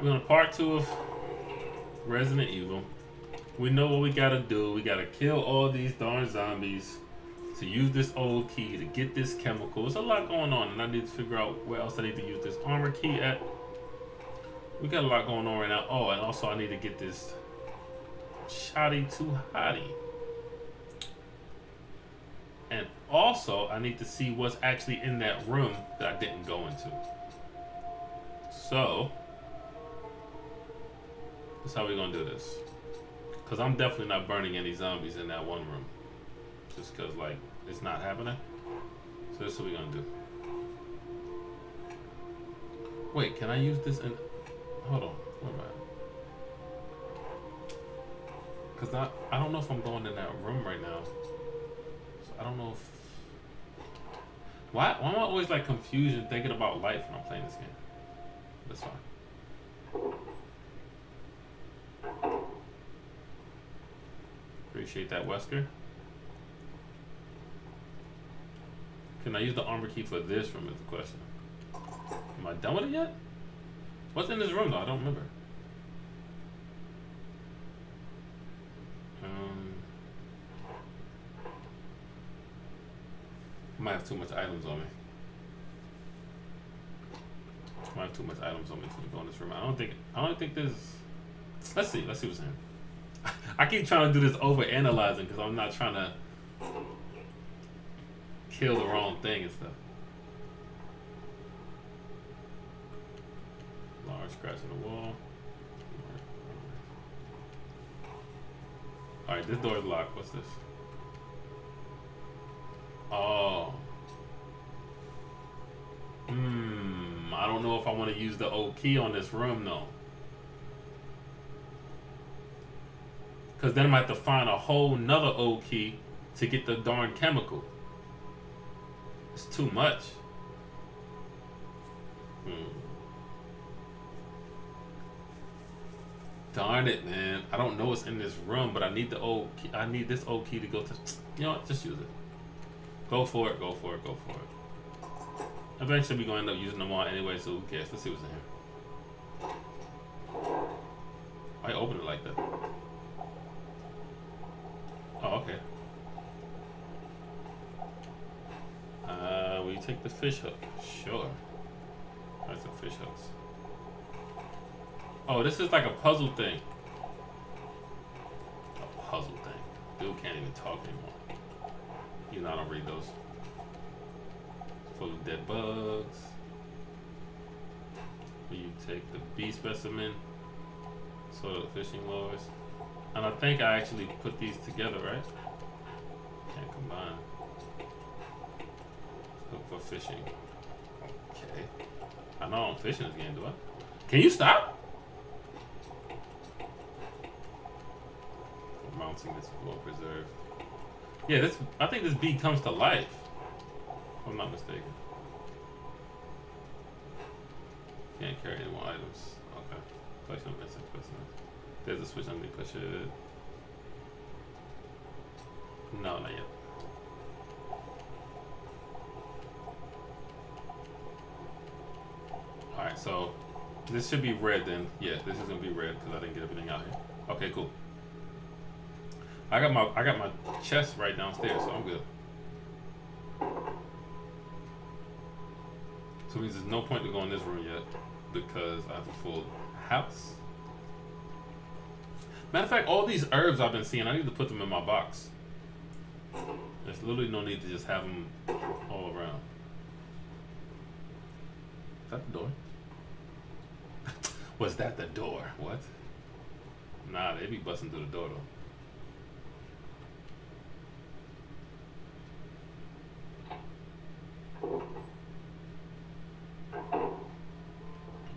We're on part two of Resident Evil. We know what we gotta do. We gotta kill all these darn zombies to use this old key to get this chemical. There's a lot going on, and I need to figure out where else I need to use this armor key at. We got a lot going on right now. Oh, and also I need to get this shoddy too hottie. And also, I need to see what's actually in that room that I didn't go into. So, that's how we're gonna do this. Cause I'm definitely not burning any zombies in that one room. Just cause like, it's not happening. So this is what we're gonna do. Wait, can I use this in, hold on, where am I? Cause I, I don't know if I'm going in that room right now. So I don't know if, why, why am I always like confused and thinking about life when I'm playing this game? That's fine. Appreciate that, Wesker. Can I use the armor key for this room is the question. Am I done with it yet? What's in this room though? I don't remember. Um, I might have too much items on me. I might have too much items on me to go in this room. I don't think I don't think there's let's see, let's see what's in. I keep trying to do this over analyzing because I'm not trying to kill the wrong thing and stuff. Large scratch in the wall. Alright, this door is locked. What's this? Oh. Hmm. I don't know if I want to use the old key on this room though. Because then I might have to find a whole nother old key to get the darn chemical. It's too much. Hmm. Darn it, man. I don't know what's in this room, but I need the old key. I need this old key to go to... You know what? Just use it. Go for it, go for it, go for it. Eventually we're going to end up using them all anyway, so who cares? Let's see what's in here. I opened it like that. Oh, okay. Uh, will you take the fish hook? Sure. That's the fish hooks. Oh, this is like a puzzle thing. A puzzle thing. Dude can't even talk anymore. You know I don't read those. Full of dead bugs. You take the bee specimen? Sort of fishing lures. And I think I actually put these together, right? Can't combine. For fishing. Okay. I know I'm fishing this game, do I? Can you stop? For mounting this well preserved. Yeah, this I think this bee comes to life. If I'm not mistaken. Can't carry any more items. Okay. Place no missing specimens. There's a switch, let me push it. No, not yet. Alright, so this should be red then. Yeah, this is gonna be red because I didn't get everything out here. Okay, cool. I got my I got my chest right downstairs, so I'm good. So means there's no point to go in this room yet because I have a full house. Matter of fact, all these herbs I've been seeing, I need to put them in my box. There's literally no need to just have them all around. Is that the door? Was that the door? What? Nah, they be busting through the door though.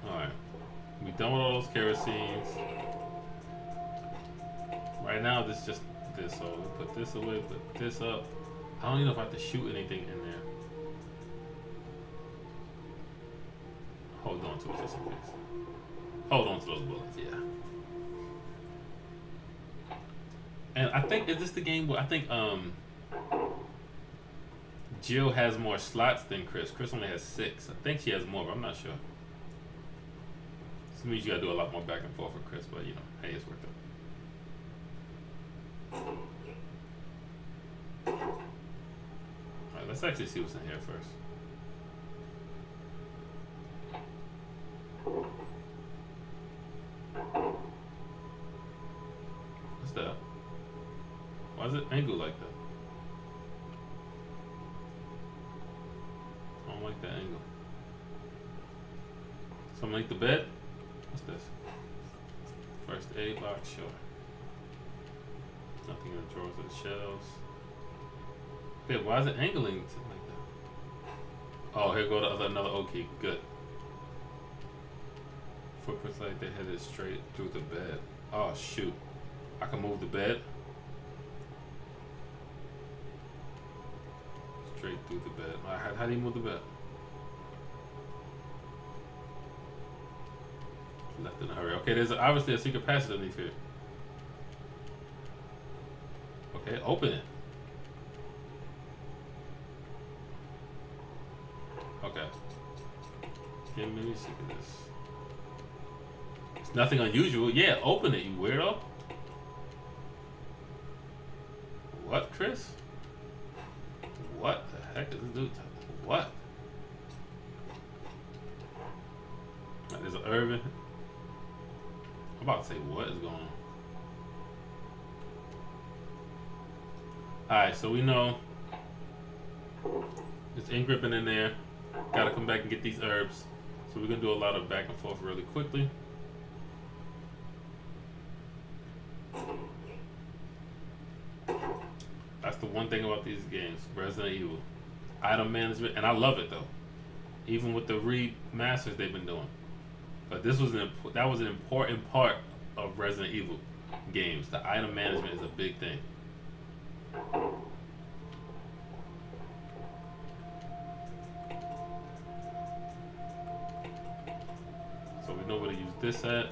Alright. We done with all those kerosene. Right now, this just this. So we put this away, put this up. I don't even know if I have to shoot anything in there. This the game where I think um Jill has more slots than Chris. Chris only has six. I think she has more, but I'm not sure. This means you gotta do a lot more back and forth with Chris, but you know, hey, it's worth it. Alright, let's actually see what's in here first. Why is it angled like that? I don't like that angle. Something like the bed? What's this? First aid box, sure. Nothing in the drawers or the shelves. Okay, why is it angling like that? Oh, here go the other another okay. Good. Footprints like they headed straight through the bed. Oh shoot. I can move the bed. Through the bed. How, how do you move the bed? Left in a hurry. Okay, there's obviously a secret passage underneath here. Okay, open it. Okay. Give me see this. It's nothing unusual. Yeah, open it, you weirdo. What, Chris? Gonna do a lot of back and forth really quickly. That's the one thing about these games, Resident Evil. Item management, and I love it though. Even with the remasters they've been doing. But this was an that was an important part of Resident Evil games. The item management is a big thing. This at.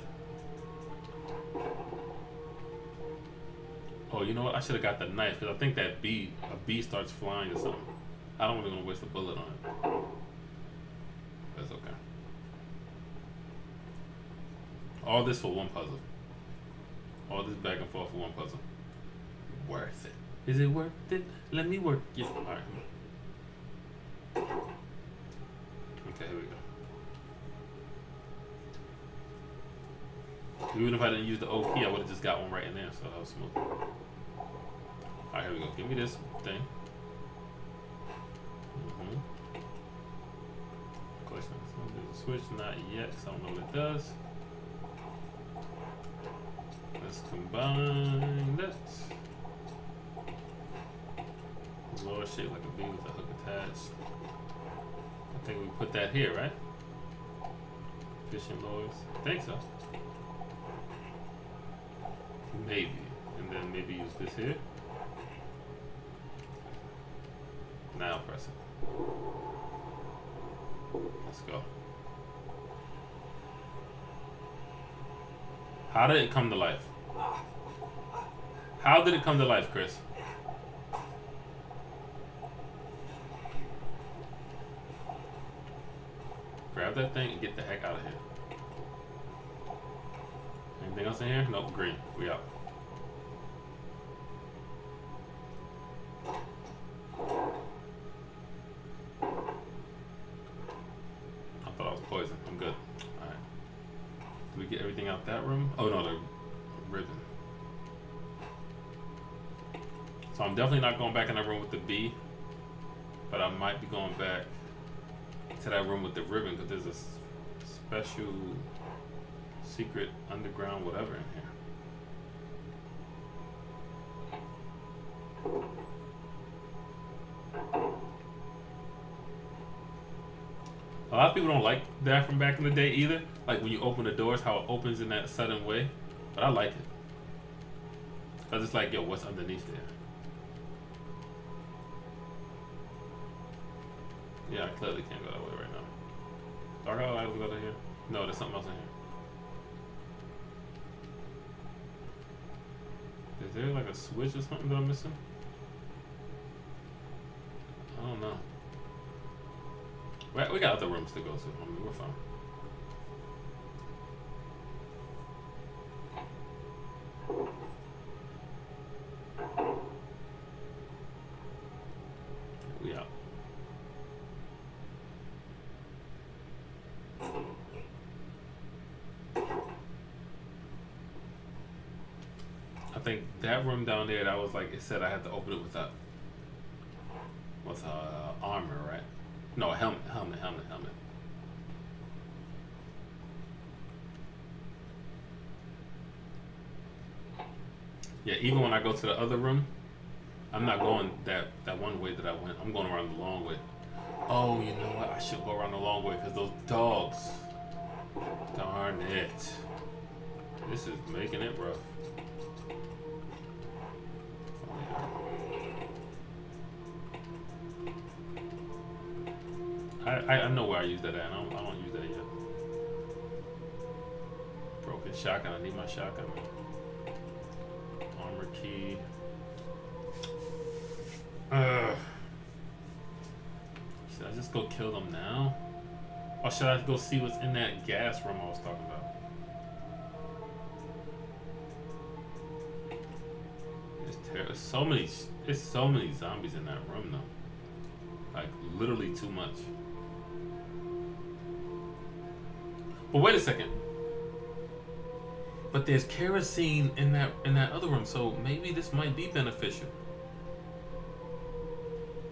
Oh, you know what? I should have got the knife because I think that bee, a bee starts flying or something. I don't really want to waste a bullet on it. That's okay. All this for one puzzle. All this back and forth for one puzzle. Worth it. Is it worth it? Let me work it. Alright. Okay, here we go. Even if I didn't use the O key, I would have just got one right in there, so that was smooth. Alright, here we go. Give me this thing. Mm -hmm. Question. There's a switch, not yet, because I don't know what it does. Let's combine that. Lower shape like a beam with a hook attached. I think we put that here, right? Fishing lures. I think so. Maybe. And then maybe use this here. Now press it. Let's go. How did it come to life? How did it come to life, Chris? Grab that thing and get the heck out of here. Anything else in here? Nope, green. We out. I thought I was poisoned. I'm good. Alright. Did we get everything out that room? Oh no, the ribbon. So I'm definitely not going back in that room with the bee. But I might be going back to that room with the ribbon because there's a special secret underground whatever in here. A lot of people don't like that from back in the day either. Like when you open the doors, how it opens in that sudden way. But I like it. Cause it's like, yo, what's underneath there? Yeah, I clearly can't go that way right now. Do I got go to here? No, there's something else in here. There like a switch or something that I'm missing? I don't know. We, we got other rooms to go to. I mean, we're fine. We out. I think that room down there, that was like it said I had to open it with a with a armor, right? No, helmet, helmet, helmet, helmet. Yeah, even when I go to the other room, I'm not going that that one way that I went. I'm going around the long way. Oh, you know what? I should go around the long way because those dogs. Darn it. This is making it rough. Use that at. I don't, I don't use that yet. Broken shotgun. I need my shotgun. Armor key. Ugh. Should I just go kill them now? Or should I go see what's in that gas room I was talking about? It's so many, it's so many zombies in that room though. Like literally too much. But wait a second. But there's kerosene in that in that other room, so maybe this might be beneficial.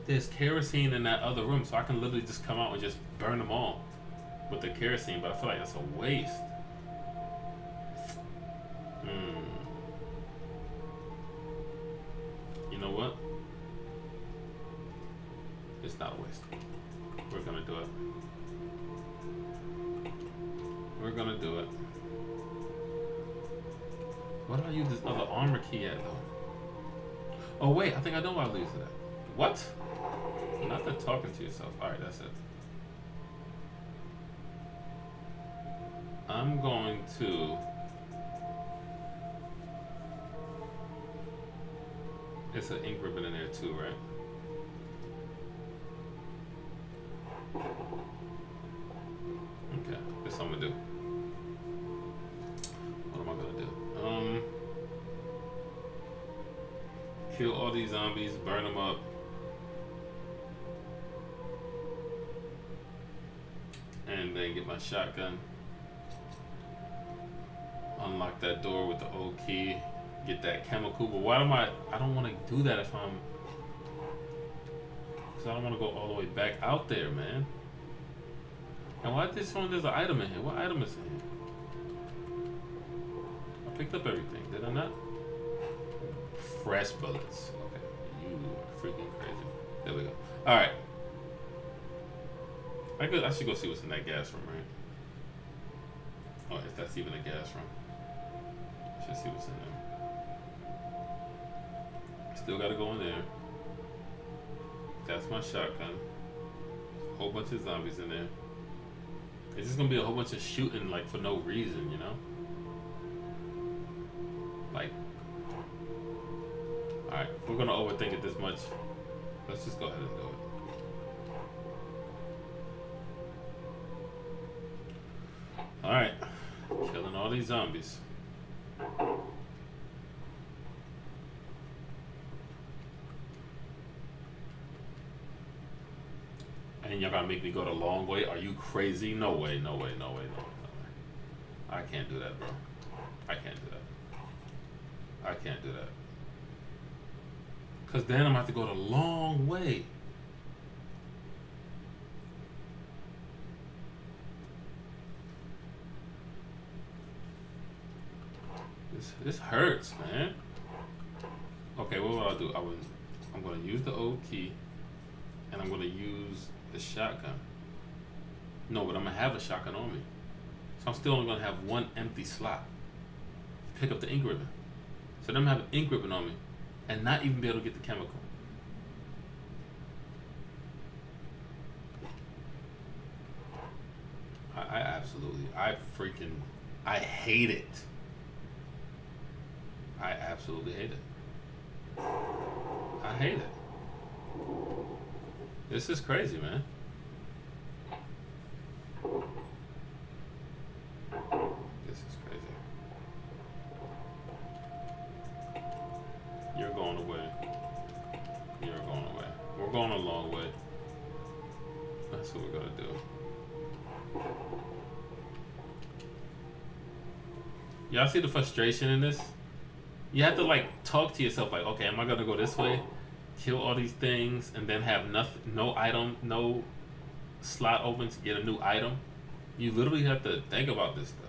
There's kerosene in that other room, so I can literally just come out and just burn them all with the kerosene, but I feel like that's a waste. Hmm. You know what? It's not a waste. We're gonna do it. Gonna do it. What do I use this other armor key at though? Oh wait, I think I know why I lose it at. What? Not the talking to yourself. Alright, that's it. I'm going to It's an ink ribbon in there too, right? Burn them up. And then get my shotgun. Unlock that door with the old key. Get that chemical. But why am I? I don't want to do that if I'm. Cause I don't want to go all the way back out there, man. And why this one? There's an item in here. What item is in here? I picked up everything, did I not? Fresh bullets. Freaking crazy. There we go. All right. I could. I should go see what's in that gas room, right? Oh, if that's even a gas room. Should see what's in there. Still gotta go in there. That's my shotgun. A whole bunch of zombies in there. It's just gonna be a whole bunch of shooting like for no reason, you know? Alright, we're gonna overthink it this much, let's just go ahead and do it. Alright. Killing all these zombies. And you're gonna make me go the long way? Are you crazy? No way, no way, no way, no way. I can't do that, bro. I can't do that. I can't do that. Cause then I'm gonna have to go the long way. This this hurts, man. Okay, what will I do? I would I'm gonna use the old key and I'm gonna use the shotgun. No, but I'm gonna have a shotgun on me. So I'm still only gonna have one empty slot. Pick up the ink ribbon. So then I'm gonna have an ink ribbon on me and not even be able to get the chemical. I, I absolutely, I freaking, I hate it. I absolutely hate it. I hate it. This is crazy, man. Y'all see the frustration in this? You have to like talk to yourself like, okay, am I gonna go this way? Kill all these things and then have nothing no item, no slot open to get a new item? You literally have to think about this stuff.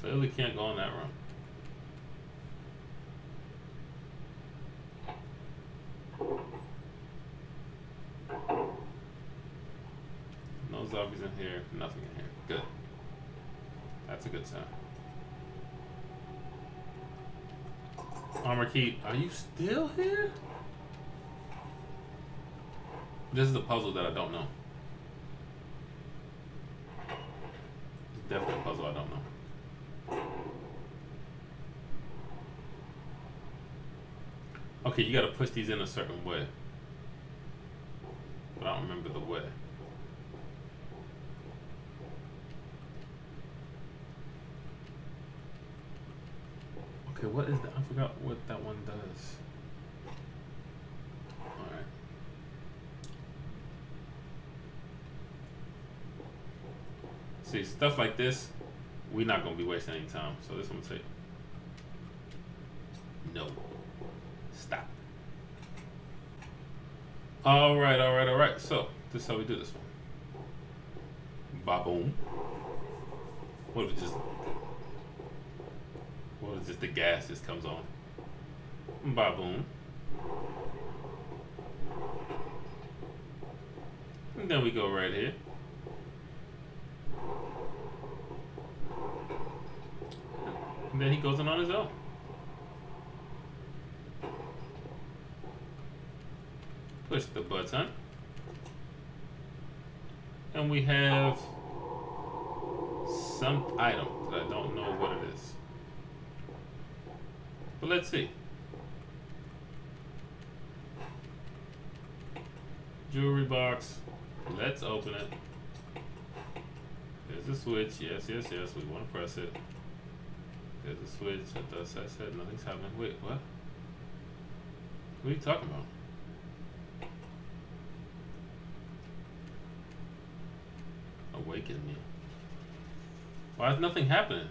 Clearly can't go on that run. No zombies in here, nothing in here. Good. That's a good sign. Armor key, are you still here? This is a puzzle that I don't know. It's definitely a puzzle I don't know. Okay, you gotta push these in a certain way. But I don't remember the way. Okay, what is that? I forgot what that one does. Alright. See, stuff like this, we're not going to be wasting any time. So this one will take. No. Stop. Alright, alright, alright. So, this is how we do this one. Ba-boom. What if it just is this? The gas just comes on. Ba boom. And then we go right here. And then he goes in on his own. Push the button. And we have some item that I don't know what it is. But let's see. Jewelry box. Let's open it. There's a switch. Yes, yes, yes. We want to press it. There's a switch. It does. I said nothing's happening. Wait, what? What are you talking about? Awaken me. Why is nothing happening?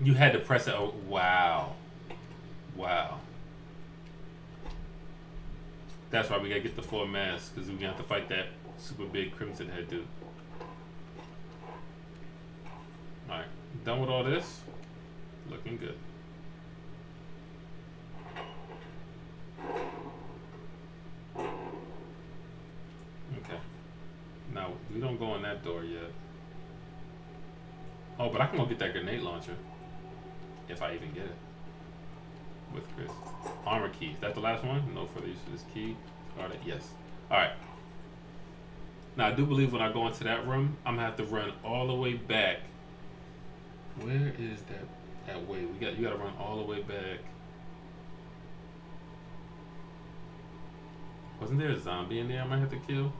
You had to press it. Oh, wow. Wow. That's why we gotta get the four masks, because we're gonna have to fight that super big Crimson Head dude. Alright, done with all this. Looking good. Okay. Now, we don't go in that door yet. Oh, but I can go get that grenade launcher. If I even get it. With Chris. Armor keys. That the last one? No further use of this key. Got it. Yes. Alright. Now I do believe when I go into that room, I'm gonna have to run all the way back. Where is that that way? We got you gotta run all the way back. Wasn't there a zombie in there I might have to kill?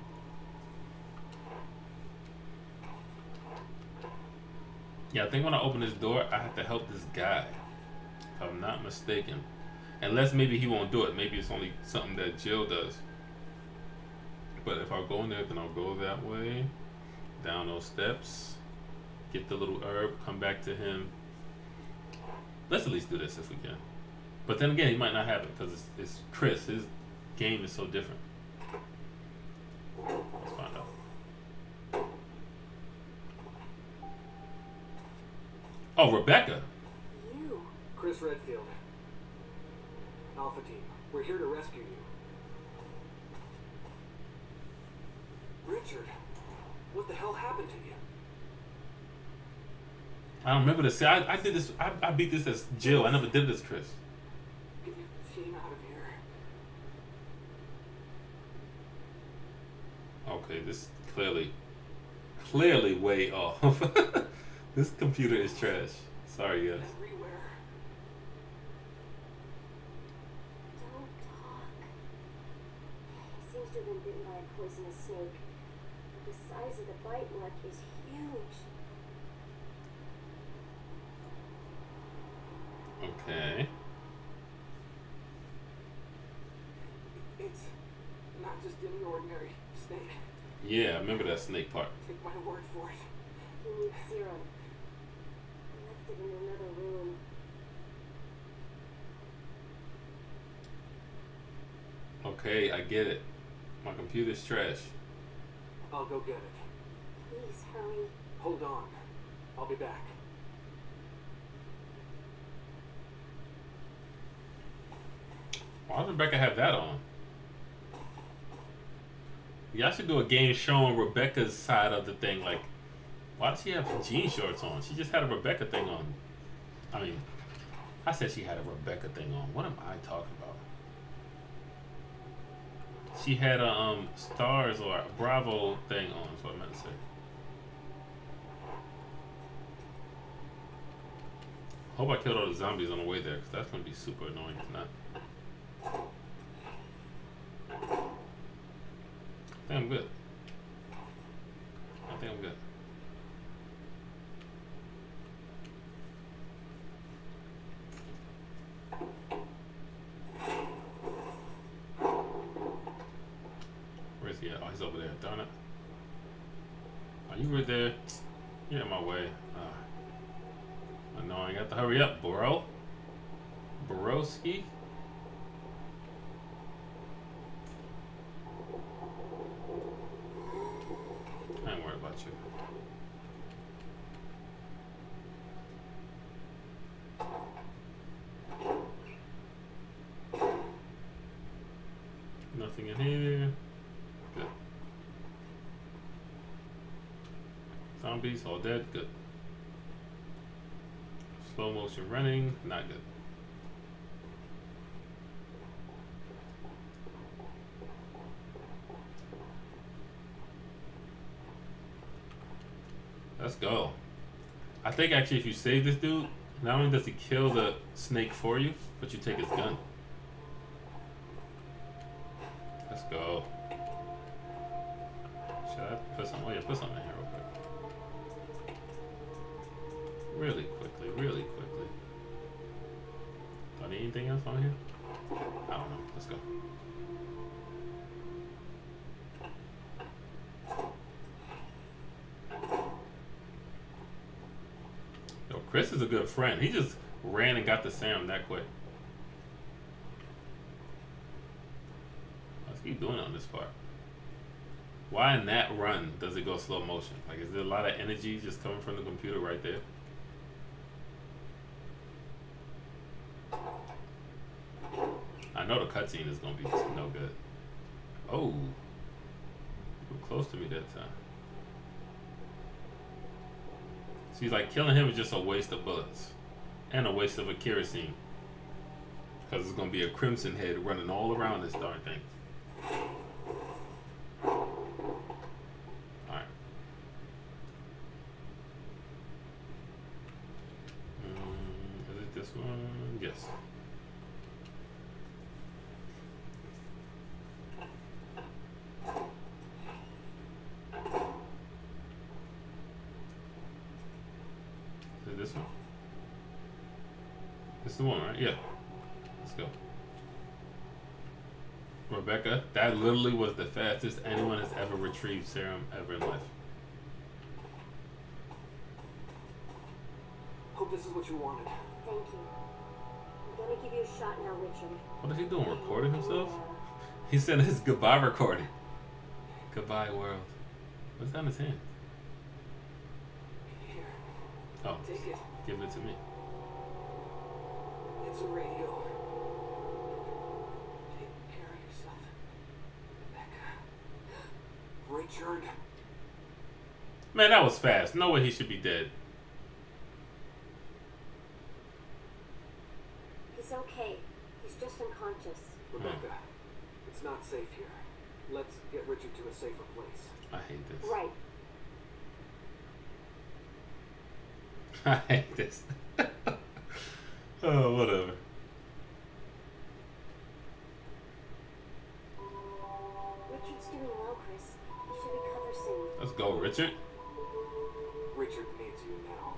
Yeah, I think when I open this door, I have to help this guy. If I'm not mistaken. Unless maybe he won't do it. Maybe it's only something that Jill does. But if I go in there, then I'll go that way. Down those steps. Get the little herb. Come back to him. Let's at least do this if we can. But then again, he might not have it because it's, it's Chris. His game is so different. Let's find out. Oh, Rebecca. You? Chris Redfield. Alpha Team, we're here to rescue you. Richard, what the hell happened to you? I don't remember this. See, I, I did this. I, I beat this as Jill. I never did this, Chris. Get your team out of here. Okay, this is clearly, clearly way off. this computer is trash. Sorry, guys. Everywhere. Don't talk. He seems to have been bitten by a poisonous snake. But the size of the bite mark is huge. Okay. It's not just any ordinary snake. Yeah, I remember that snake part. Take my word for it. He needs serum. I in another room. Okay, I get it. My computer's trash. I'll go get it. Please hurry. Hold on. I'll be back. Why does Rebecca have that on? Y'all should do a game showing Rebecca's side of the thing. Like, why does she have jean shorts on? She just had a Rebecca thing on. I mean, I said she had a Rebecca thing on. What am I talking about? She had a um stars or a Bravo thing on. Is what I meant to say. Hope I killed all the zombies on the way there, because that's gonna be super annoying if not. I think I'm good. I think I'm good. Where's he at? Oh, he's over there. Darn it. Are you were there? You're in my way. Uh, annoying. I have to hurry up, bro. Borowski? I ain't worried about you. Nothing in here. Good. Zombies all dead. Good. Slow motion running. Not good. Let's go. I think actually if you save this dude, not only does he kill the snake for you, but you take his gun. Let's go. Should I put some? Oh yeah, put something friend. He just ran and got the Sam that quick. Let's keep doing it on this part. Why in that run does it go slow motion? Like, is there a lot of energy just coming from the computer right there? I know the cutscene is gonna be no good. Oh, you were close to me that time. She's like killing him is just a waste of bullets and a waste of a kerosene. Because it's gonna be a crimson head running all around this darn thing. Alright. Mm, is it this one? Yes. Is it this one? It's the one, right? Yeah. Let's go. Rebecca, that literally was the fastest anyone has ever retrieved serum ever in life. Hope this is what you wanted. Thank you. I'm gonna give you a shot now, Richard. What is he doing? Recording himself? He said his goodbye recording. Goodbye, world. What's that in his hand? Here, Oh, take it. give it to me. It's a radio. Take care of yourself. Becca. Richard. Man, that was fast. No way he should be dead. He's okay. He's just unconscious. Rebecca, it's not safe here. Let's get Richard to a safer place. I hate this. Right. I hate this. oh, whatever. Let's go, Richard. Richard needs you now.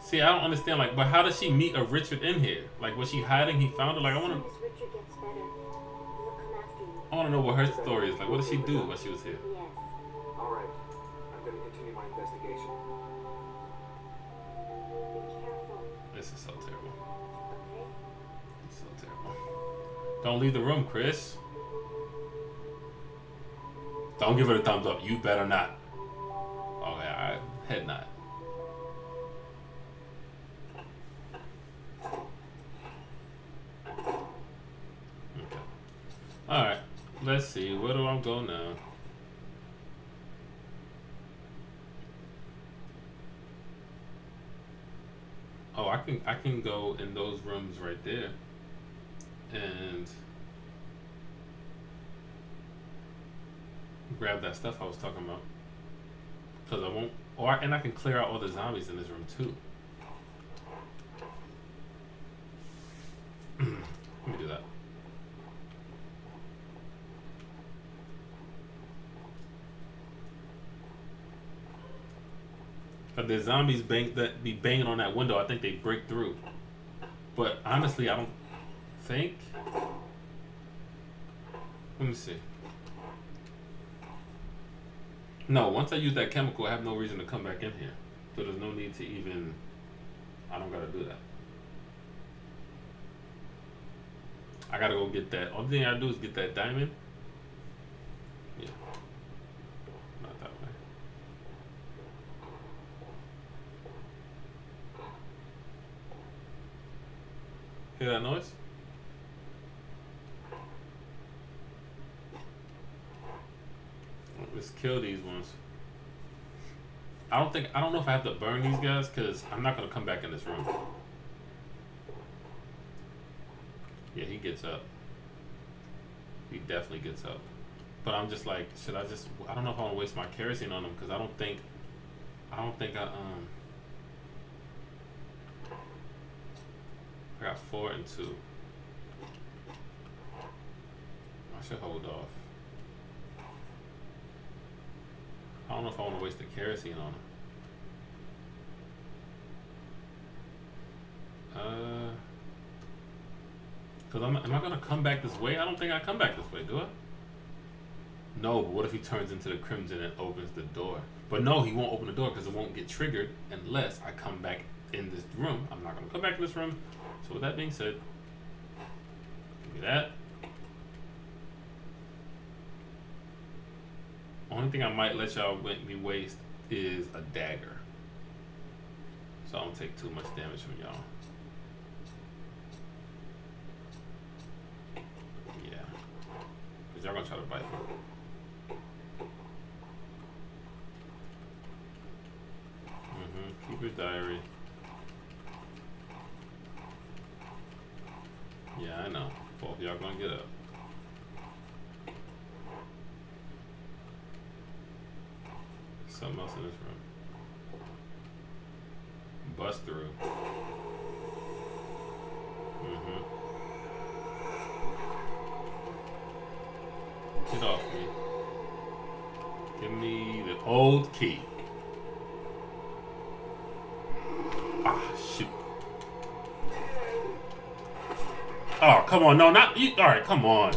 See, I don't understand. Like, but how does she meet a Richard in here? Like, was she hiding? He found her. Like, I want to. as Richard gets better, he'll come after you. I want to know what her story is. Like, what did she do while she was here? Yes. All right. I'm going to continue my investigation. This is so terrible. okay? It's so terrible. Don't leave the room, Chris. Don't give it a thumbs up. You better not. Oh, okay, I head nod. Okay. Alright. Let's see. Where do I go now? Oh, I can I can go in those rooms right there and grab that stuff I was talking about. Cause I won't, or and I can clear out all the zombies in this room too. Let me do that. But the zombies bang that be banging on that window. I think they break through. But honestly, I don't think. Let me see. No, once I use that chemical, I have no reason to come back in here. So there's no need to even. I don't gotta do that. I gotta go get that. Only thing I do is get that diamond. Yeah. Not that way. Hear that noise? Let's kill these ones. I don't think I don't know if I have to burn these guys because I'm not gonna come back in this room. Yeah, he gets up. He definitely gets up. But I'm just like, should I just? I don't know if I want to waste my kerosene on him because I don't think, I don't think I um. I got four and two. I should hold off. I don't know if I want to waste the kerosene on him. Cause I'm, am I gonna come back this way? I don't think I come back this way, do I? No, but what if he turns into the crimson and opens the door? But no, he won't open the door because it won't get triggered unless I come back in this room. I'm not gonna come back in this room. So with that being said, give me that. Only thing I might let y'all wa- me waste is a dagger. So I don't take too much damage from y'all. Yeah. Y'all gonna try to bite me. Mm-hmm. Keeper's diary. Yeah, I know. Both y'all gonna get up. Something else in this room. Bust through. Mm-hmm. Get off me. Give me the old key. Ah, shoot. Oh, come on. No, not you. All right, come on.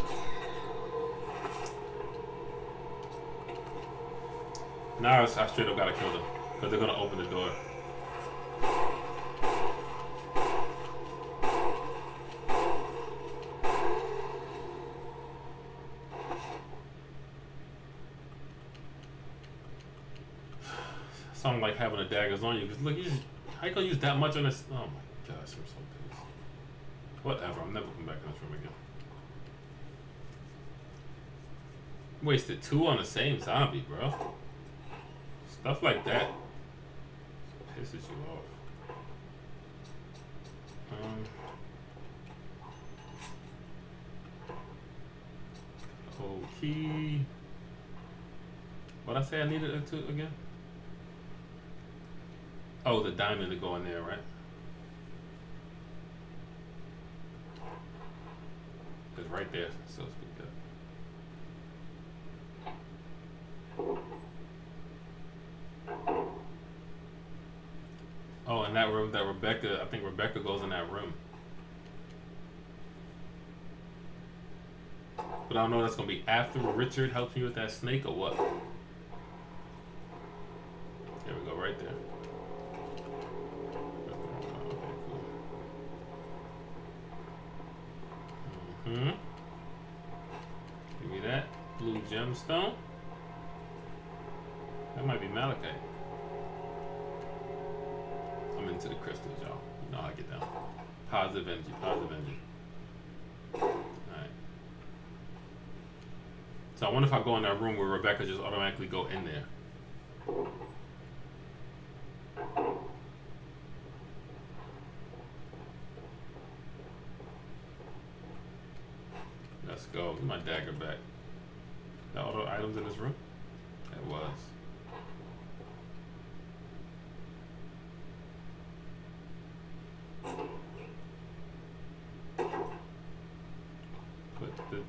Now I straight up gotta kill them because they're gonna open the door. Something like having a daggers on you. Cause look, you just, how you use that much on this? Oh my gosh, I'm so pissed. Whatever, I'm never coming back in this room again. Wasted two on the same zombie, bro. Stuff like that pisses you off. Um, key. What I say I needed it to again? Diamond to go in there, right? Cause right there, so it's good. Oh, in that room that Rebecca, I think Rebecca goes in that room. But I don't know that's gonna be after Richard helps me with that snake or what. There we go, right there. Okay, cool. hmm Give me that gemstone. That might be malachite. I'm into the crystals, y'all. You know how I get down. Positive energy, positive energy. Alright. So I wonder if I go in that room where Rebecca just automatically go in there. Let's go. Get my dagger back. That all the items in this room? It was. Put the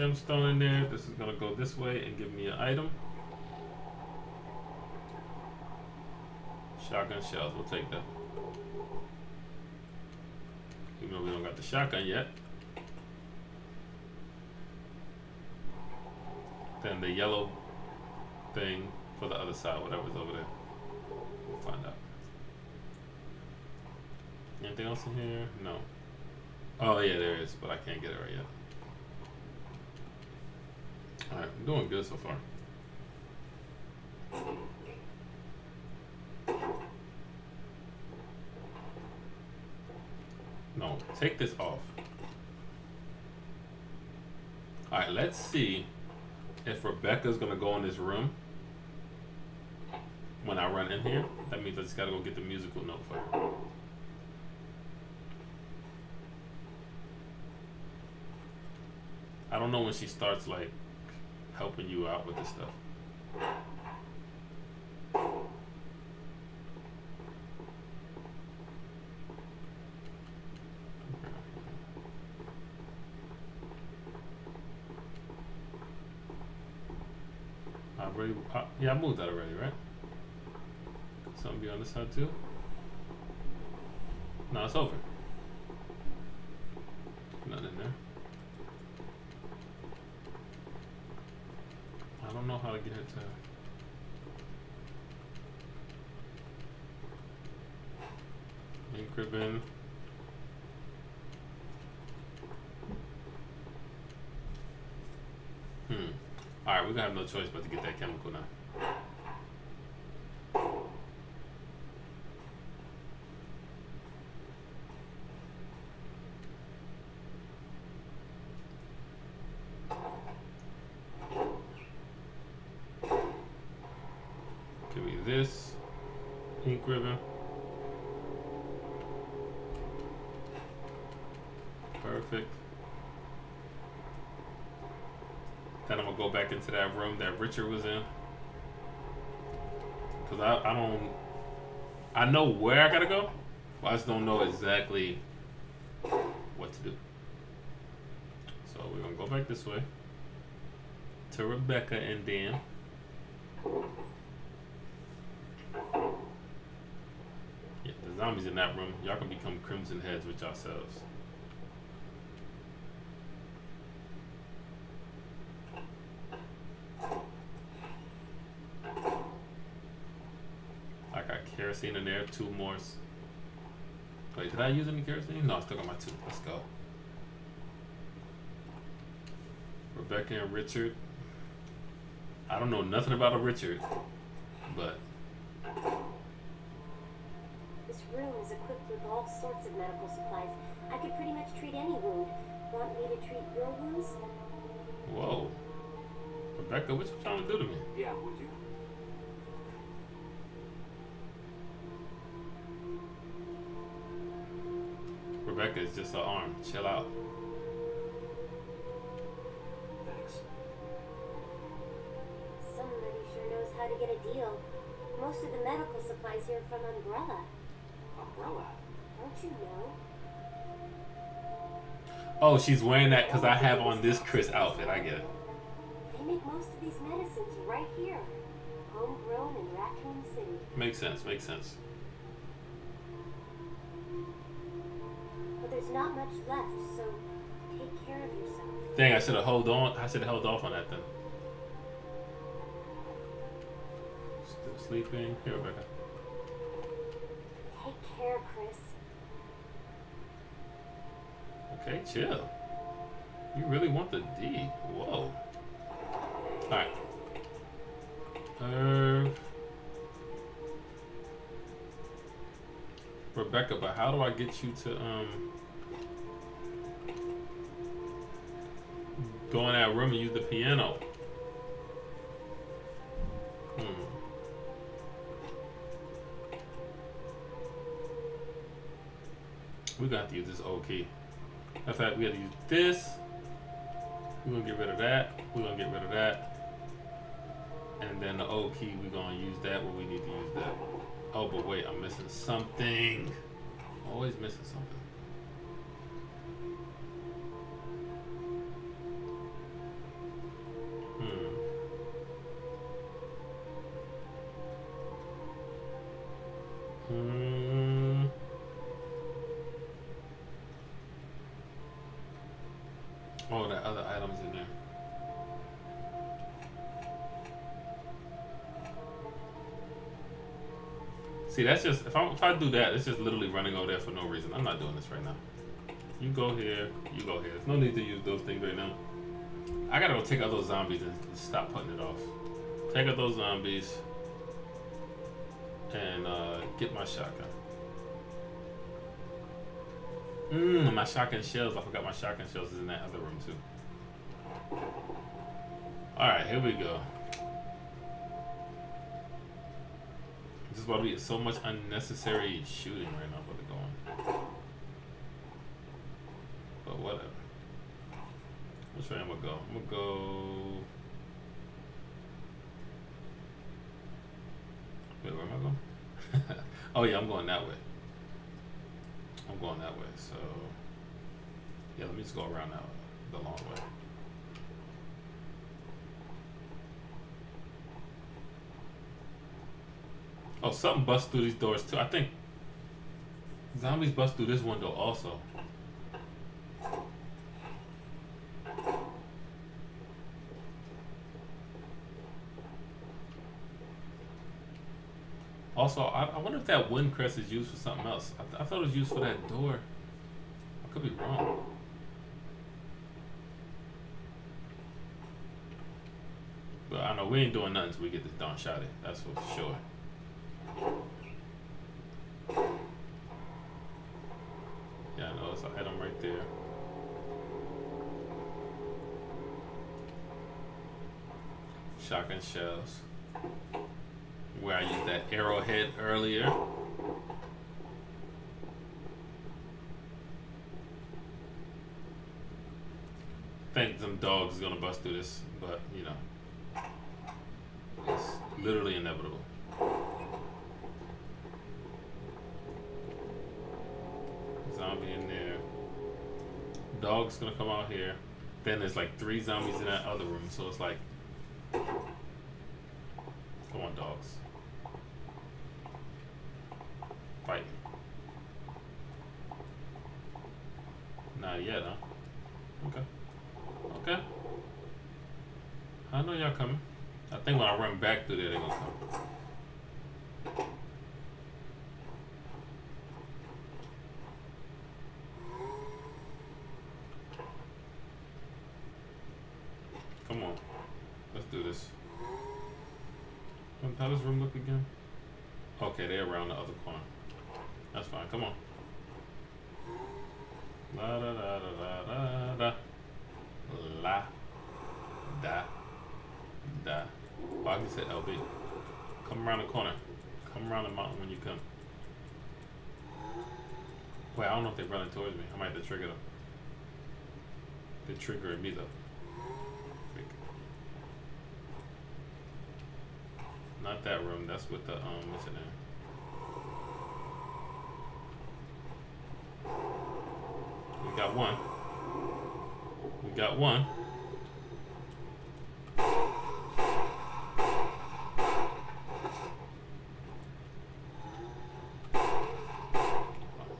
gemstone in there. This is gonna go this way and give me an item. Shotgun shells, we'll take that. Even though we don't got the shotgun yet. Then the yellow thing for the other side, whatever's over there. We'll find out. Anything else in here? No. Oh yeah, there is, but I can't get it right yet. Alright, I'm doing good so far. No, take this off. Alright, let's see if Rebecca's gonna go in this room when I run in here. That means I just gotta go get the musical note for her. I don't know when she starts like helping you out with this stuff. I already, uh, yeah, I moved that already, right? Something be on this side too? No, it's over. Nothing in there. I don't know Ink ribbon. Hmm. Alright, we're gonna have no choice but to get that chemical now. Give me this ink ribbon. Perfect. Then I'm gonna go back into that Richard was in. Cause I, I don't, I know where I gotta go, but I just don't know exactly what to do. So we're gonna go back this way to Rebecca and Dan. Yeah, the zombies in that room. Y'all can become crimson heads with yourselves. I got kerosene in there, two more. Wait, did I use any kerosene? No, I still got my two. Let's go. Rebecca and Richard. I don't know nothing about a Richard, but This room is equipped with all sorts of medical supplies. I could pretty much treat any wound. Want me to treat your wounds? whoa. Rebecca, what you trying to do to me? Yeah, would you? Rebecca is just her arm. Chill out. Thanks. Somebody sure knows how to get a deal. Most of the medical supplies here from Umbrella. Umbrella? Don't you know? Oh, she's wearing that because I have on this Chris outfit. I get it. They make most of these medicines right here. Homegrown in Raccoon City. Makes sense, makes sense. There's not much left, so take care of yourself. Dang, I should have held on. I should have held off on that then. Still sleeping. Here, Rebecca. Take care, Chris. Okay, chill. You really want the D? Whoa. Alright. Uh, Rebecca, but how do I get you to um go in that room and use the piano? Hmm. Have to use this old key. In fact, we to use this. We're gonna get rid of that. We're gonna get rid of that. And then the old key, we're gonna use that where we need to use that. Oh, but wait, I'm missing something. Always missing something. See, that's just if I if I do that, it's just literally running over there for no reason. I'm not doing this right now. You go here, you go here. There's no need to use those things right now. I gotta go take out those zombies and, stop putting it off. Take out those zombies and uh, get my shotgun. Mmm, my shotgun shells. I forgot my shotgun shells is in that other room too. Alright, here we go. Be so much unnecessary shooting right now for the going. But whatever. Which way I'm gonna go? I'm gonna go. Wait, where am I going? oh yeah, I'm going that way. I'm going that way, so yeah, let me just go around that way, the long way. Something busts through these doors too. I think zombies bust through this window also. Also, I, I wonder if that wind crest is used for something else. I, th- I thought it was used for that door. I could be wrong. But I know we ain't doing nothing until we get this darn shotty. That's for sure. Shotgun shells. Where I used that arrowhead earlier. think some dogs is gonna bust through this, but you know, it's literally inevitable. Zombie in there. Dog's gonna come out here. Then there's like three zombies in that other room, so it's like, come on, dogs, fight. Not yet, huh? Okay. Okay. I know y'all coming. I think when I run back through there, they're gonna come. Come on. Let's do this. How does room look again? Okay, they're around the other corner. That's fine. Come on. La da da da da da da. La da da. Oh, I can say LB. Come around the corner. Come around the mountain when you come. Wait, I don't know if they're running towards me. I might have to trigger them. They're triggering me though. Not that room. That's with the um. What's in there? We got one. We got one.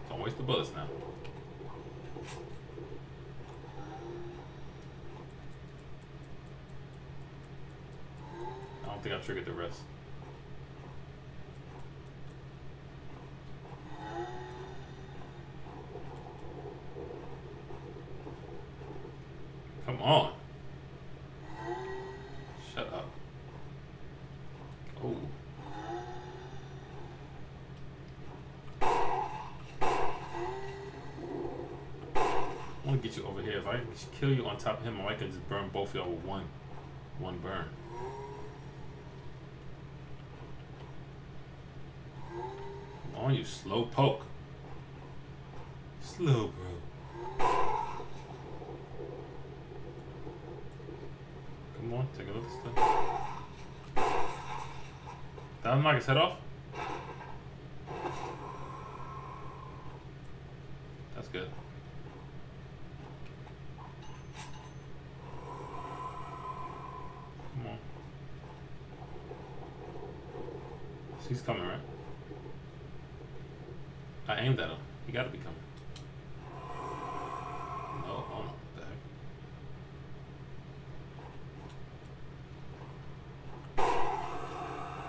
Don't waste the bullets now. I don't think I triggered the rest. Come on. Shut up. Oh. I want to get you over here. If I can just kill you on top of him, or I can just burn both of y'all with one, one burn. Come on, you slow poke. Slow, bro. Come on, take a look at stuff. That knock his head off? That's good. Come on. He's coming, right? I aimed at him. He gotta be coming. No, oh no, what the heck?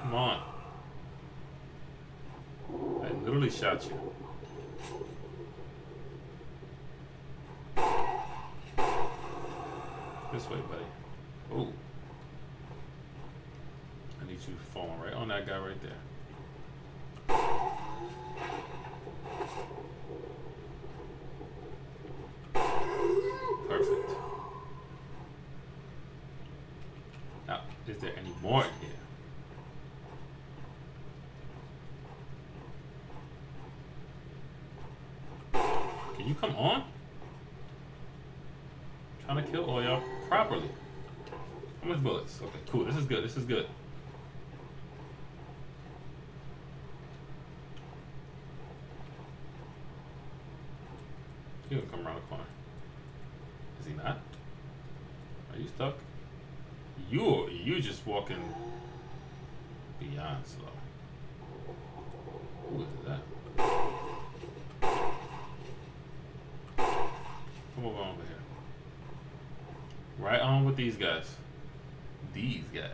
Come on. I literally shot you. This way, buddy. Oh. I need you falling right on that guy right there. Perfect. Now, in here? Can you come on? trying to kill all y'all properly. How much bullets? Okay, cool. This is good. This is good. He gonna come around the corner. Is he not? Are you stuck? You you just walking beyond slow. Who is that? Come over over here. Right on with these guys. These guys.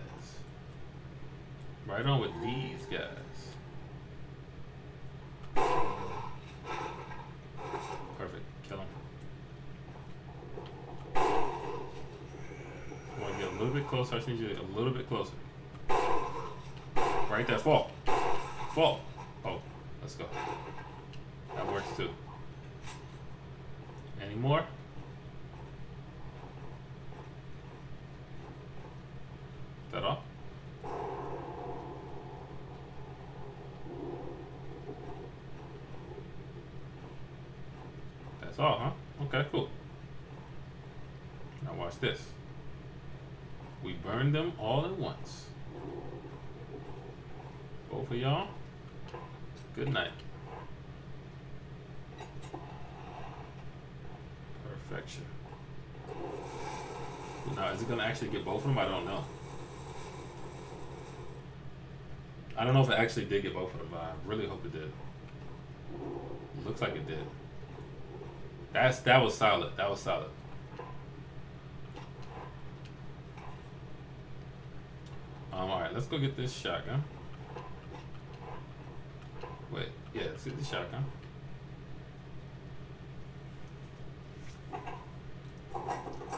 Right on with these guys. Perfect. Kill him. I want to get a little bit closer. I just need you a little bit closer. Right there. Fall. Fall. Oh, let's go. That works too. Any more? Is that all? That's all, huh? Okay, cool. Now watch this. We burned them all at once. Both of y'all. Good night. Perfection. Now, is it gonna actually get both of them? I don't know. I don't know if it actually did get both of them, I really hope it did. Looks like it did. That's that was solid. That was solid. Um, all right, let's go get this shotgun. Wait, yeah, let's get the shotgun.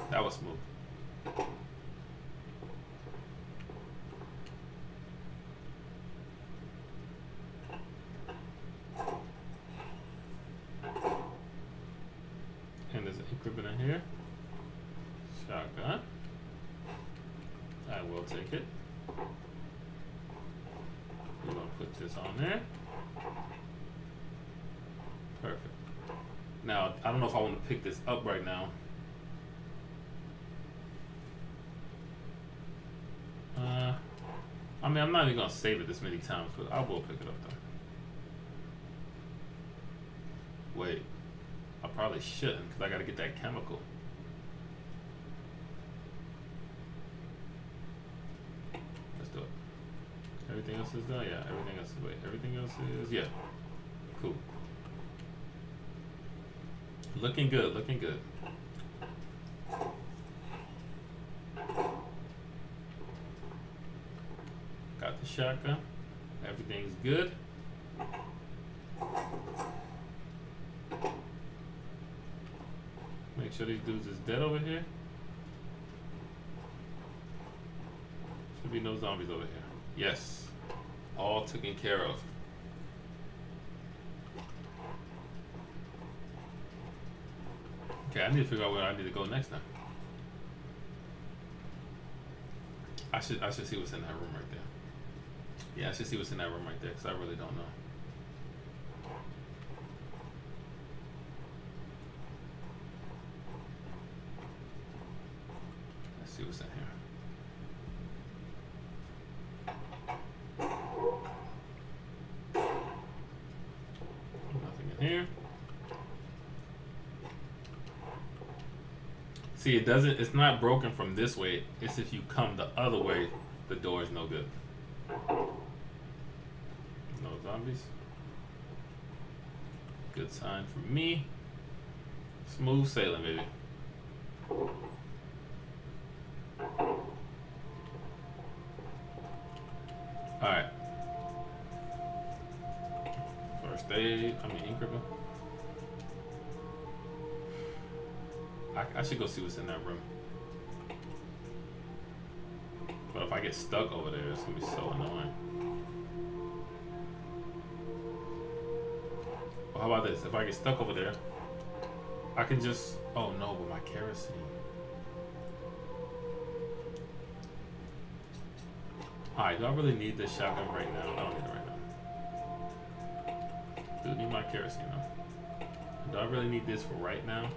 That was smooth. And there's an equipment in here. Shotgun. I will take it. We're gonna put this on there. Perfect. Now, I don't know if I want to pick this up right now. Uh, I mean, I'm not even gonna save it this many times, but I will pick it up though. Wait, I probably shouldn't because I gotta get that chemical. Let's do it. Everything else is done. Yeah, everything else. Wait, everything else is yeah. Cool. Looking good. Looking good. Got the shotgun. Everything's good. Make sure these dudes is dead over here. Should be no zombies over here. Yes. All taken care of. Okay, I need to figure out where I need to go next now. I should I should see what's in that room right there. Yeah, I should see what's in that room right there because I really don't know. Let's see what's in here. Nothing in here. See, it doesn't. It's not broken from this way. It's if you come the other way, the door is no good. No zombies. Good sign for me. Smooth sailing, baby. Alright. First aid. I mean, increment. I, I should go see what's in that room. But if I get stuck over there, it's gonna be so annoying. Well, how about this? If I get stuck over there, I can just. Oh no, but my kerosene. Alright, do I really need this shotgun right now? I don't need it right now. Do I need my kerosene though. Do I really need this for right now?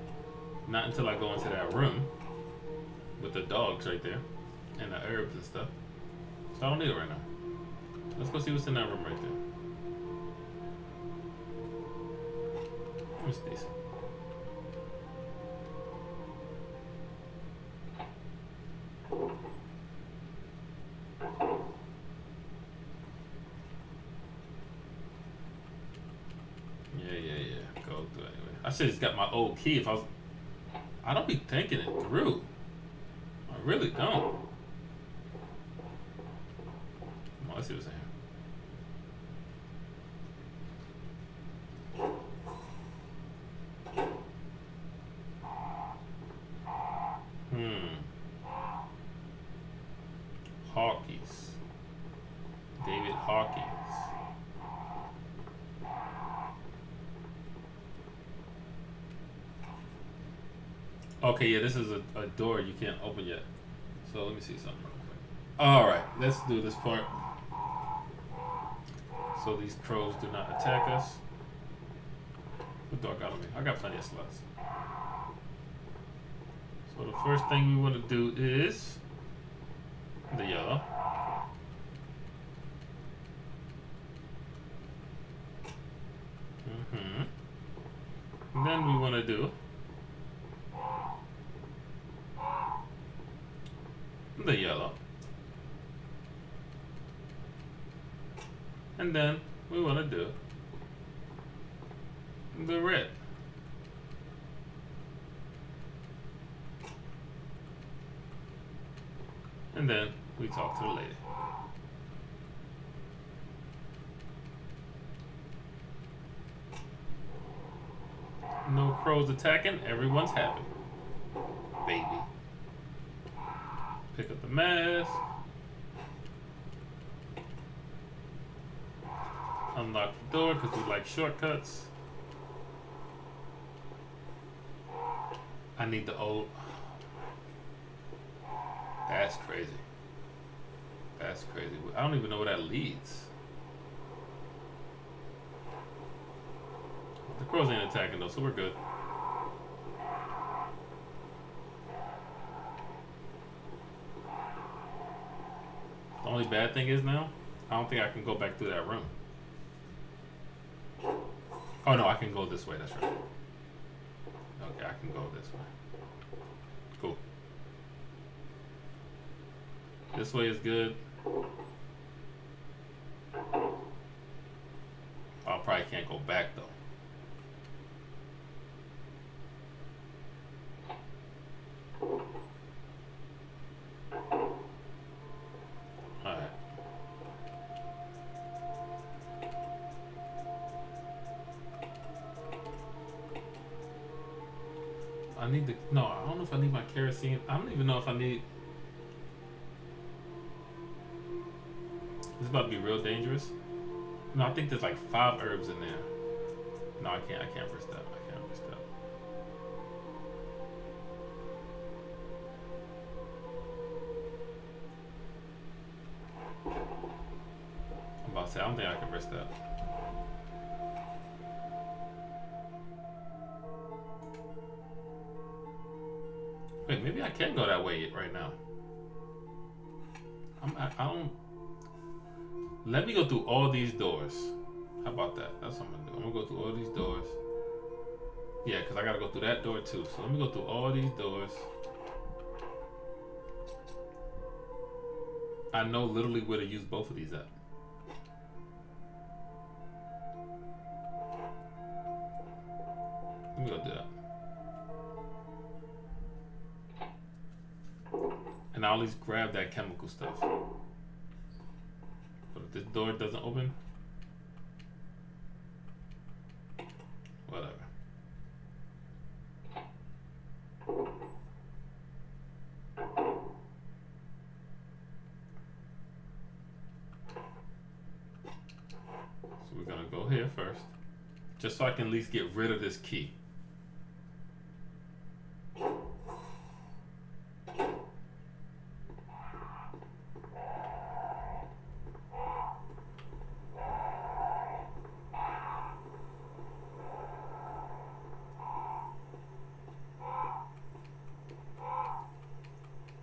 Not until I go into that room with the dogs right there and the herbs and stuff. So I don't need it right now. Let's go see what's in that room right there. What's this? Yeah, yeah, yeah. Go through anyway. I should have got my old key if I was. I don't be thinking it through. I really don't. Come on, let's see what's in here. Hmm. Hawkins. David Hawkins. Okay, yeah, this is a, a door you can't open yet. So let me see something real quick. Alright, let's do this part. So these crows do not attack us. What do I got on me? I got plenty of slots. So the first thing we want to do is the yellow. Mm-hmm. And then we want to do the yellow. And then we want to do the red. And then we talk to the lady. No crows attacking, everyone's happy. Baby. Pick up the mask. Unlock the door because we like shortcuts. I need the old. That's crazy. That's crazy. I don't even know where that leads. The crows ain't attacking though, so we're good. The only bad thing is now, I don't think I can go back through that room. Oh no, I can go this way. That's right. Okay, I can go this way. Cool. This way is good. I probably can't go back though. Kerosene. I don't even know if I need This is about to be real dangerous. No, I think there's like five herbs in there. No, I can't I can't risk that. I can't risk that. I'm about to say I don't think I can risk that. I can go that way right now. I'm, I, I don't. Let me go through all these doors. How about that? That's what I'm gonna do. I'm gonna go through all these doors. Yeah, because I gotta go through that door too. So let me go through all these doors. I know literally where to use both of these at. Grab that chemical stuff. But if this door doesn't open, whatever. So we're gonna go here first, just so I can at least get rid of this key.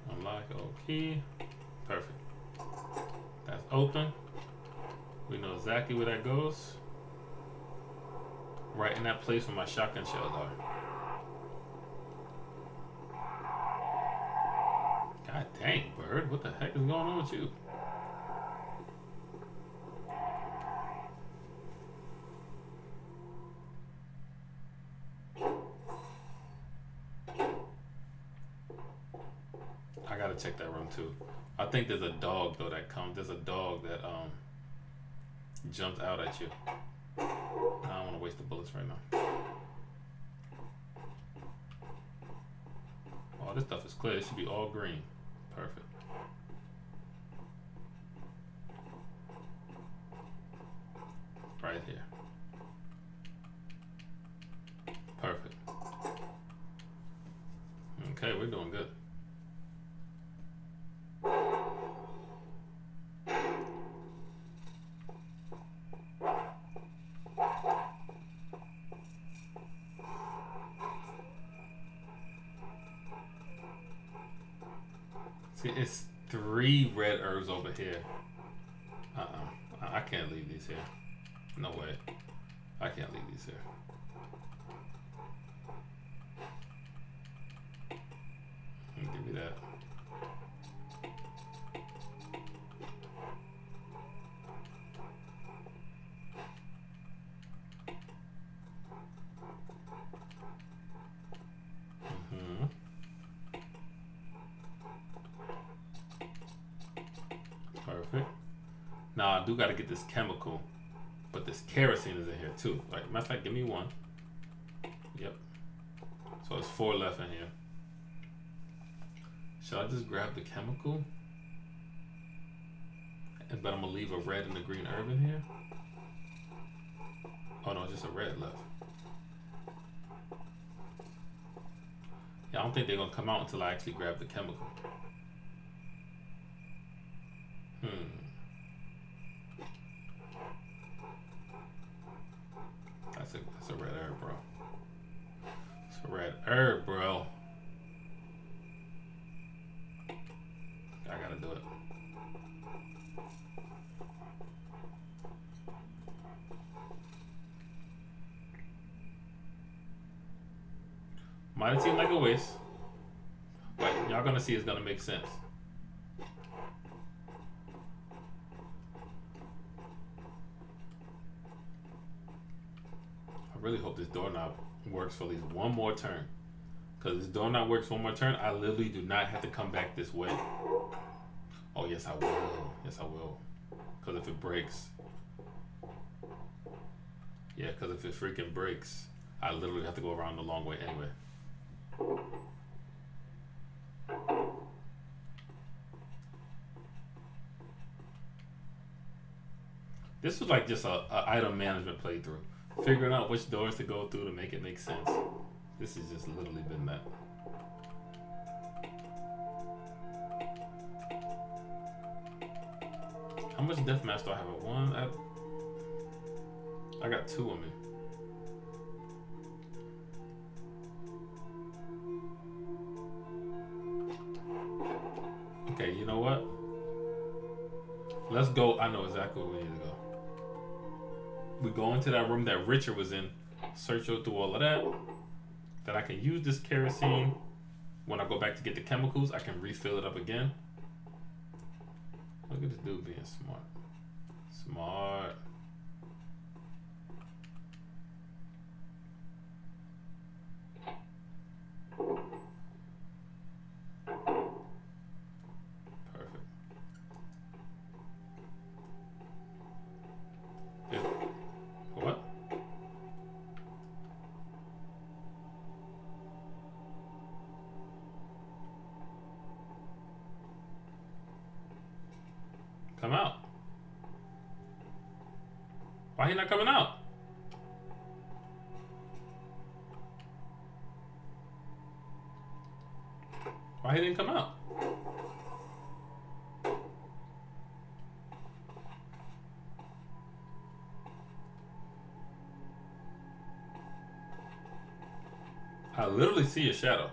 Unlock key. Perfect. That's open. We know exactly where that goes. Right in that place where my shotgun shells are. God dang, bird. What the heck is going on with you? I gotta check that room too. I think there's a dog though that comes. There's a dog that um jumped out at you. I don't want to waste the bullets right now. This stuff is clear. It should be all green. Perfect. Right here. Perfect. Okay, we're doing good. See, it's three red herbs over here. Uh-uh. I I can't leave these here. No way. I can't leave these here. Give me that. Mhm. Perfect. Now I do gotta get this chemical, but this kerosene is in here too. Like matter of fact, give me one. Yep. So it's four left in here. Should I just grab the chemical? And but I'm gonna leave a red and a green herb in here. Oh no, just a red left. Yeah, I don't think they're gonna come out until I actually grab the chemical. Hmm. hurt, bro. I gotta do it. Might seem like a waste, but y'all gonna see it's gonna make sense. I really hope this doorknob works for at least one more turn. Because this doorknob works one more turn, I literally do not have to come back this way. Oh, yes, I will. Yes, I will. Because if it breaks. Yeah, because if it freaking breaks, I literally have to go around the long way anyway. This was like just a, a item management playthrough. Figuring out which doors to go through to make it make sense. This has just literally been that. How much death mask do I have? A one? I, I got two of me. Okay, you know what? Let's go. I know exactly where we need to go. We go into that room that Richard was in, search through all of that. Then I can use this kerosene. When I go back to get the chemicals, I can refill it up again. Look at this dude being smart. Smart. Why he not coming out? Why he didn't come out? I literally see a shadow.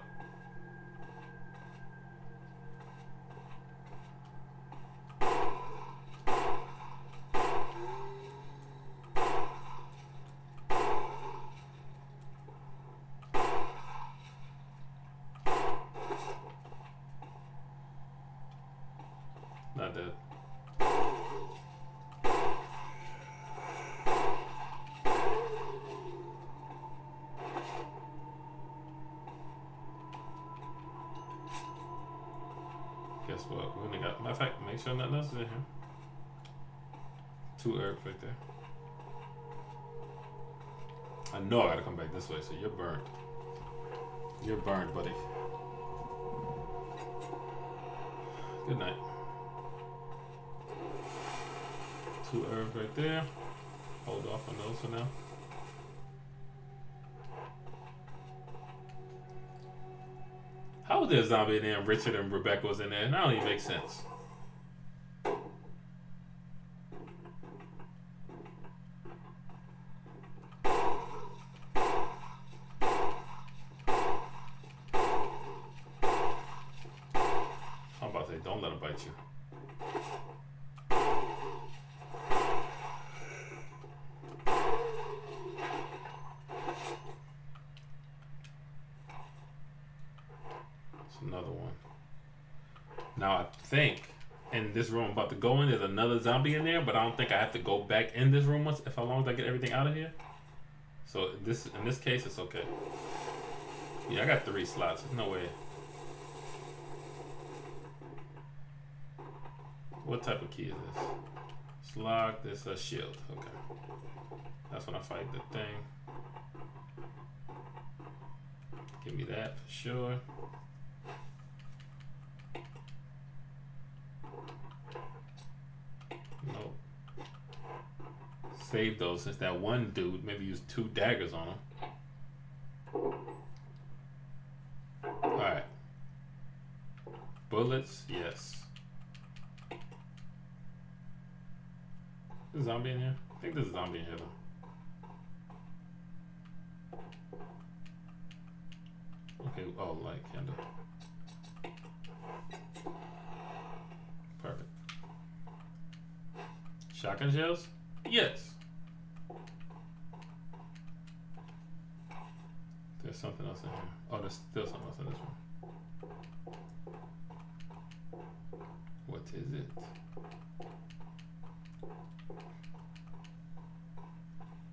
Not dead. Guess what? We only got. Matter of fact, make sure nothing else is in here. Two herbs right there. I know I gotta come back this way, so you're burned. You're burned, buddy. Good night. Two herbs right there. Hold off on those for now. How was there a zombie in there and Richard and Rebecca was in there? And That don't even make sense. I'm about to say, don't let him bite you. Another one. Now I think in this room I'm about to go in, there's another zombie in there, but I don't think I have to go back in this room once if as long as I get everything out of here. So this in this case it's okay. Yeah, I got three slots. No way. What type of key is this? It's locked. It's a shield. Okay. That's when I fight the thing. Give me that for sure. Save those since that one dude maybe used two daggers on him. Alright. Bullets, yes. There's a zombie in here? I think there's a zombie in here though. Okay, oh, light candle. Perfect. Shotgun shells? Yes. There's something else in here. Oh, there's still something else in this one. What is it?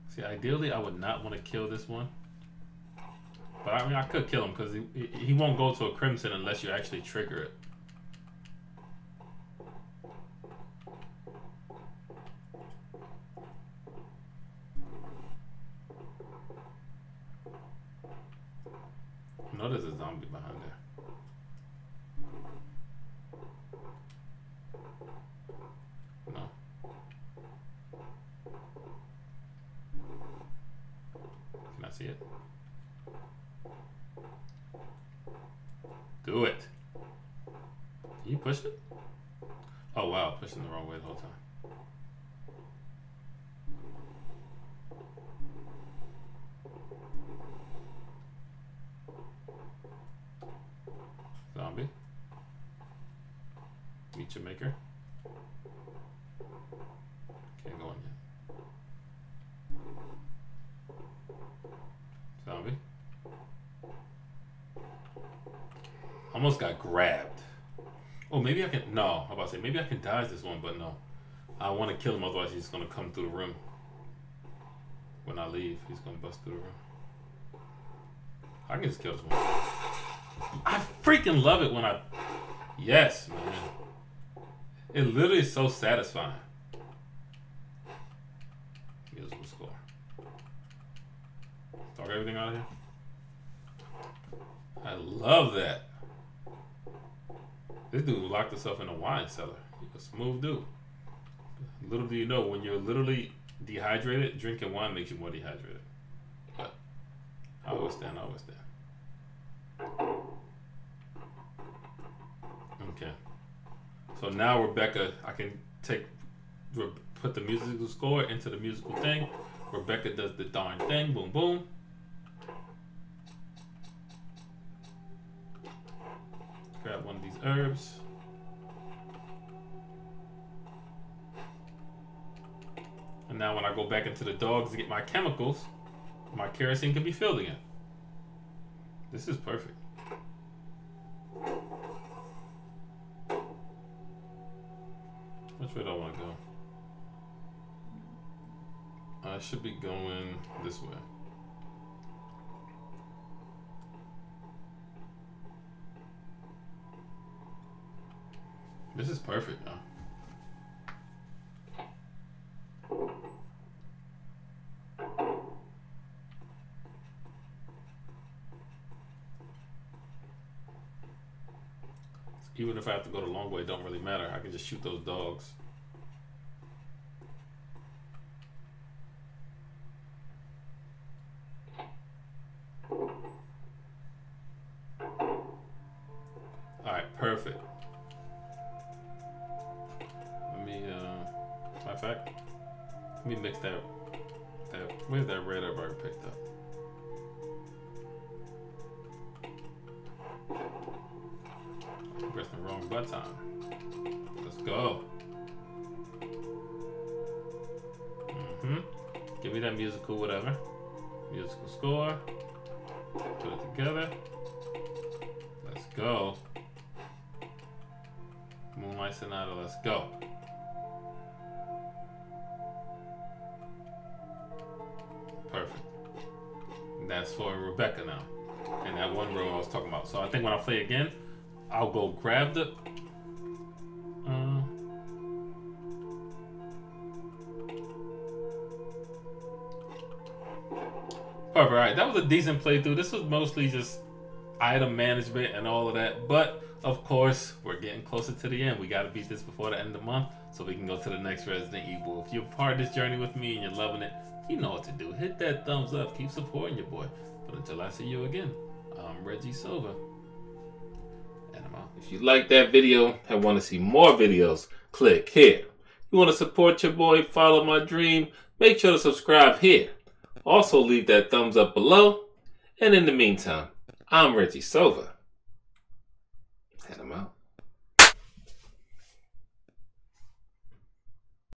See, ideally, I would not want to kill this one. But I mean, I could kill him because he, he won't go to a crimson unless you actually trigger it. Know there's a zombie behind there. No. Can I see it? Do it. Can you push it? Oh wow, pushing the wrong way the whole time. Zombie. Your maker. Can't go in yet. Zombie. Almost got grabbed. Oh, maybe I can. No, I'm about to say maybe I can dodge this one, but no. I want to kill him, otherwise he's gonna come through the room. When I leave, he's gonna bust through the room. I can just kill this one. I freaking love it when I. Yes, man. It literally is so satisfying. Musical score. Talk everything out of here. I love that. This dude locked himself in a wine cellar. A smooth dude. Little do you know, when you're literally dehydrated, drinking wine makes you more dehydrated. But I always stand, I always stand. Okay. So now Rebecca, I can take, put the musical score into the musical thing. Rebecca does the darn thing. Boom, boom. Grab one of these herbs. And now when I go back into the dogs to get my chemicals, my kerosene can be filled again. This is perfect. Which way do I want to go? I should be going this way. This is perfect now. Even if I have to go the long way, it don't really matter. I can just shoot those dogs. Decent playthrough. This was mostly just item management and all of that. But of course, we're getting closer to the end. We got to beat this before the end of the month so we can go to the next Resident Evil. If you're part of this journey with me and you're loving it, you know what to do. Hit that thumbs up. Keep supporting your boy. But until I see you again, I'm Reggie Sova. If you like that video and want to see more videos, click here. You want to support your boy, follow my dream, make sure to subscribe here. Also, leave that thumbs up below. And in the meantime, I'm Reggie Sova. And I'm out.